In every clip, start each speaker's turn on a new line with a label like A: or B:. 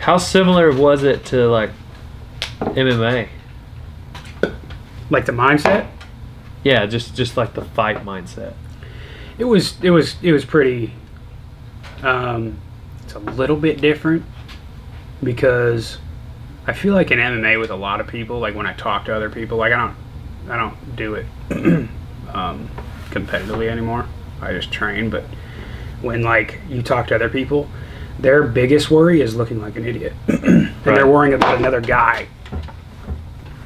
A: How similar was it to like MMA?
B: Like the mindset,
A: Yeah, just just like the fight mindset.
B: it was it was it was pretty. Um, it's a little bit different because I feel like in MMA with a lot of people, like when I talk to other people, like I don't I don't do it um, competitively anymore. I just train, but when like you talk to other people, their biggest worry is looking like an idiot, and they're worrying about another guy,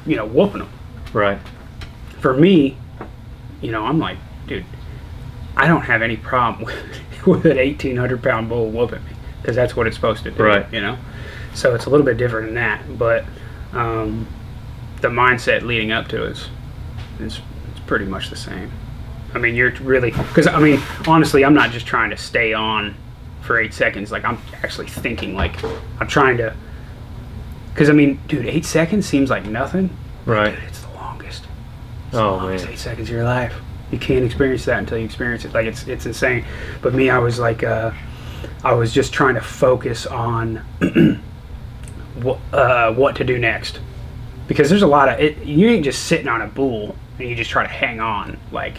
B: you know, whooping them.
A: Right.
B: For me, you know, I'm like, dude, I don't have any problem with, with an 1,800 pound bull whooping me because that's what it's supposed to do,
A: Right.
B: You know, so it's a little bit different than that, but um, the mindset leading up to it is, is it's pretty much the same. I mean, you're really because I mean, honestly, I'm not just trying to stay on for eight seconds. Like I'm actually thinking. Like I'm trying to. Because I mean, dude, eight seconds seems like nothing.
A: Right.
B: Dude, it's the longest. It's
A: Oh,
B: the longest
A: man.
B: eight seconds of your life. You can't experience that until you experience it. Like it's it's insane. But me, I was like, uh, I was just trying to focus on what uh, what to do next, because there's a lot of it. You ain't just sitting on a bull and you just try to hang on. Like,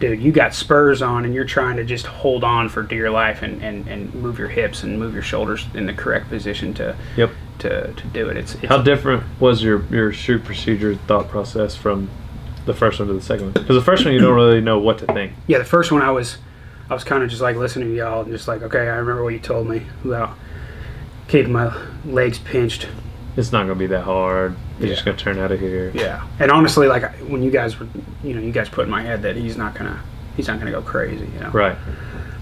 B: dude, you got spurs on and you're trying to just hold on for dear life and, and, and move your hips and move your shoulders in the correct position to
A: Yep.
B: to, to do it. It's, it's
A: How different was your your chute procedure thought process from the first one to the second one? Because the first one you don't really know what to think.
B: yeah, the first one I was, I was kind of just like listening to y'all and just like, okay, I remember what you told me about keeping my legs pinched.
A: It's not gonna be that hard. You're just gonna turn out of here.
B: Yeah, and honestly, like when you guys were, you know, you guys put in my head that he's not gonna, he's not gonna go crazy, you know.
A: Right.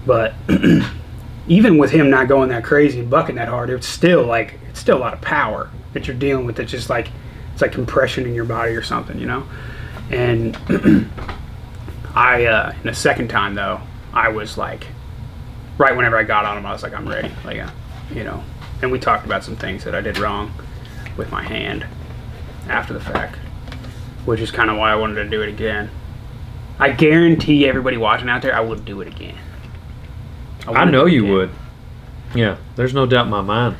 B: But even with him not going that crazy and bucking that hard, it's still like it's still a lot of power that you're dealing with. It's just like it's like compression in your body or something, you know. And I, uh, in the second time though, I was like, right whenever I got on him, I was like, I'm ready, like, uh, you know. And we talked about some things that I did wrong with my hand after the fact, which is kind of why I wanted to do it again. I guarantee everybody watching out there, I would do it again.
A: I
B: would
A: know you
B: again.
A: would. Yeah. There's no doubt in my mind.